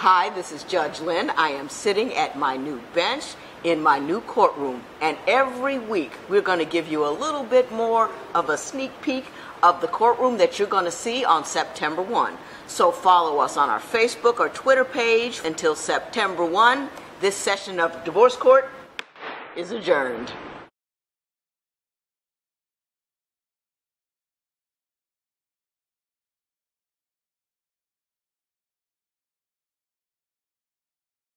Hi, this is Judge Lynn. I am sitting at my new bench in my new courtroom, and every week we're going to give you a little bit more of a sneak peek of the courtroom that you're going to see on September 1. So follow us on our Facebook or Twitter page until September 1. This session of Divorce Court is adjourned.